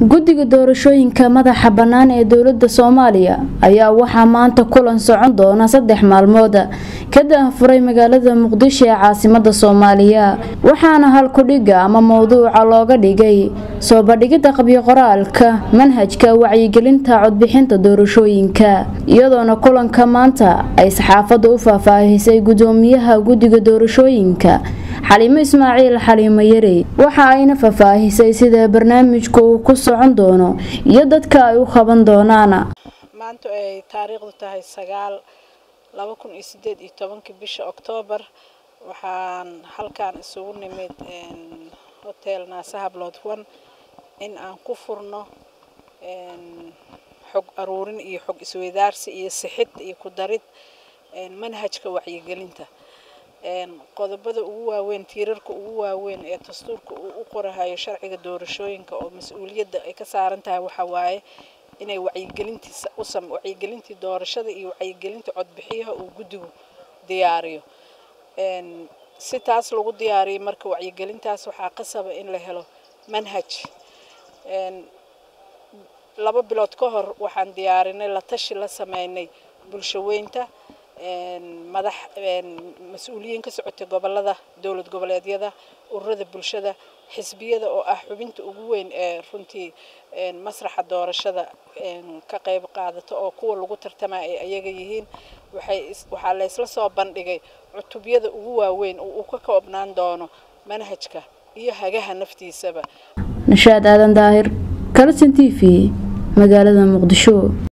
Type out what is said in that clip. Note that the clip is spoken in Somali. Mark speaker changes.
Speaker 1: guddiga doorashooyinka madaxa bannaan ee dowladda soomaaliya ayaa waxaa maanta kulan socon doona saddex maalmood. Ka daahfuray magaalada muqdisho ee caasimada soomaaliya waxaana halkudhiga ama mowduuca looga dhigay soo bandhigidda qabyo-qoraalka manhajka wacyigelinta codbixinta doorashooyinka iyadoona kulanka maanta ay saxaafadda u faahfaahisay gudoomiyaha guddiga doorashooyinka xaliimo ismaaciil xaliimo yarey waxa ayna faahfaahisay sida barnaamijku uu ku socon doono iyo dadka ay u qaban doonaan
Speaker 2: maanta ay taariikhdu tahay sagaal laba kun iyo sideed iyo tobankii bisha oktoobar waxaan halkan isugu nimid hotel naasa hablood one in aan ku furno xog aruurin iyo xog isweydaarsi iyo sixid iyo ku darid manhajka wacyigelinta qodobada ugu waaweyn tiirarka ugu waaweyn ee dastuurka uu u qorahayo sharciga doorashooyinka oo mas'uuliyadda ay ka saaran tahay waxaa waaye inay wacyigelintiisa usam wacyigelintii doorashada iyo wacyigelinta codbixiyaha uu guddigu diyaariyo. Si taas lagu diyaariyo marka wacyigelintaas waxaa qasaba in la helo manhaj. Laba bilood ka hor waxaan diyaarinay la tashi la sameynay bulshaweynta madax mas'uuliyiin ka socotay gobollada dowlad goboleedyada ururada bulshada xisbiyada oo ah xubinta ugu weyn ee runtii masraxa doorashada ka qayb qaadata oo kuwa lagu tartama ay ayaga yihiin waxaa laysla soo bandhigay cutubyada ugu waaweyn oo uu ka koobnaan doono manhajka iyo hagaha naftiisaba.
Speaker 1: Nashaad aadan daahir kalson t v magaalada muqdisho